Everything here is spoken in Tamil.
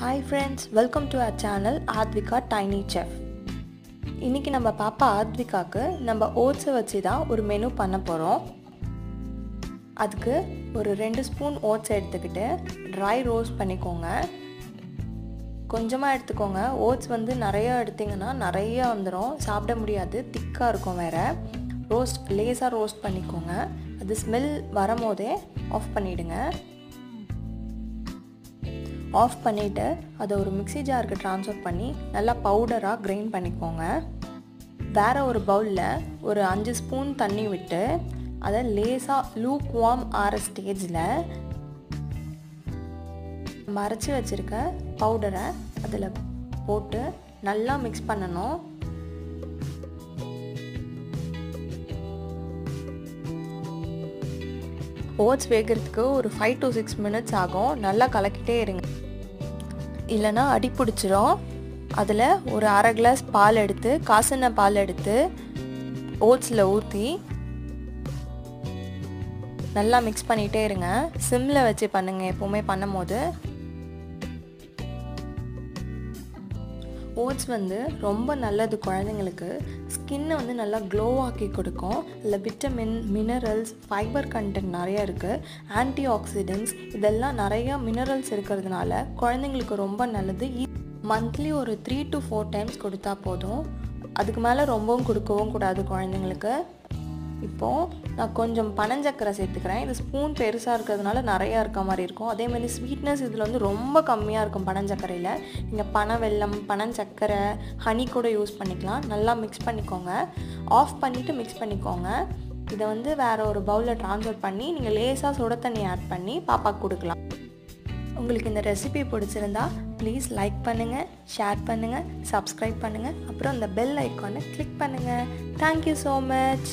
Hi friends welcome to our channel Aadvika tiny chef இன்றைக்கி நம்ம பாப்பா ஆத்விகாவுக்கு நம்ம ஓட்ஸை வச்சு தான் ஒரு மெனு பண்ண போகிறோம் அதுக்கு ஒரு ரெண்டு ஸ்பூன் ஓட்ஸ் எடுத்துக்கிட்டு ட்ரை ரோஸ்ட் பண்ணிக்கோங்க. கொஞ்சமாக எடுத்துக்கோங்க. ஓட்ஸ் வந்து நிறையா எடுத்திங்கன்னா நிறையா வந்துடும் சாப்பிட முடியாது திக்காக இருக்கும் வேறு. ரோஸ்ட் லேஸாக ரோஸ்ட் பண்ணிக்கோங்க. அது ஸ்மெல் வரும்போதே ஆஃப் பண்ணிவிடுங்க ஆஃப் பண்ணிவிட்டு அதை ஒரு மிக்சி ஜாருக்கு ட்ரான்ஸ்ஃபர் பண்ணி நல்லா பவுடராக கிரைண்ட் பண்ணிக்கோங்க. வேறு ஒரு பவுலில் ஒரு அஞ்சு ஸ்பூன் தண்ணி விட்டு அதை லேசாக லூக் வார்ம் ஆற ஸ்டேஜில் மறைச்சி வச்சுருக்க பவுடரை அதில் போட்டு நல்லா மிக்ஸ் பண்ணணும். ஓட்ஸ் வேகிறதுக்கு ஒரு ஃபைவ் டு சிக்ஸ் மினிட்ஸ் ஆகும். நல்லா கலக்கிட்டே இருங்க. இல்லைனா அடி பிடிச்சிரும். அதில் ஒரு அரை கிளாஸ் பால் எடுத்து காசன பால் எடுத்து ஓட்ஸில் ஊற்றி நல்லா மிக்ஸ் பண்ணிகிட்டே இருங்க. சிம்மில் வச்சு பண்ணுங்கள் எப்போவுமே பண்ணும் போது. ஓட்ஸ் வந்து ரொம்ப நல்லது குழந்தைங்களுக்கு. ஸ்கின்னை வந்து நல்லா க்ளோ ஆக்கி கொடுக்கும். இல்லை விட்டமின் மினரல்ஸ் ஃபைபர் கண்டென்ட் நிறையா இருக்குது ஆன்டி ஆக்சிடென்ட்ஸ் இதெல்லாம் நிறையா மினரல்ஸ் இருக்கிறதுனால குழந்தைங்களுக்கு ரொம்ப நல்லது. E- மந்த்லி ஒரு த்ரீ டு ஃபோர் டைம்ஸ் கொடுத்தா போதும். அதுக்கு மேலே ரொம்பவும் கொடுக்கவும் கூடாது குழந்தைங்களுக்கு. இப்போது நான் கொஞ்சம் பனஞ்சக்கரை சேர்த்துக்கிறேன். இது ஸ்பூன் பெருசாக இருக்கிறதுனால நிறையா இருக்க மாதிரி இருக்கும். அதேமாதிரி ஸ்வீட்னஸ் இதில் வந்து ரொம்ப கம்மியாக இருக்கும் பனஞ்சக்கரையில். நீங்கள் பனை வெல்லம் பனஞ்சக்கரை ஹனி கூட யூஸ் பண்ணிக்கலாம். நல்லா மிக்ஸ் பண்ணிக்கோங்க. ஆஃப் பண்ணிவிட்டு மிக்ஸ் பண்ணிக்கோங்க. இதை வந்து வேறு ஒரு பவுலில் ட்ரான்ஸ்ஃபர் பண்ணி நீங்கள் லேசாக சுட தண்ணி ஆட் பண்ணி பாப்பாக்கு கொடுக்கலாம். உங்களுக்கு இந்த ரெசிபி பிடிச்சிருந்தா ப்ளீஸ் லைக் பண்ணுங்கள் ஷேர் பண்ணுங்கள் சப்ஸ்கிரைப் பண்ணுங்கள் அப்புறம் அந்த பெல் ஐக்கானை கிளிக் பண்ணுங்கள் தேங்க்யூ ஸோ மச்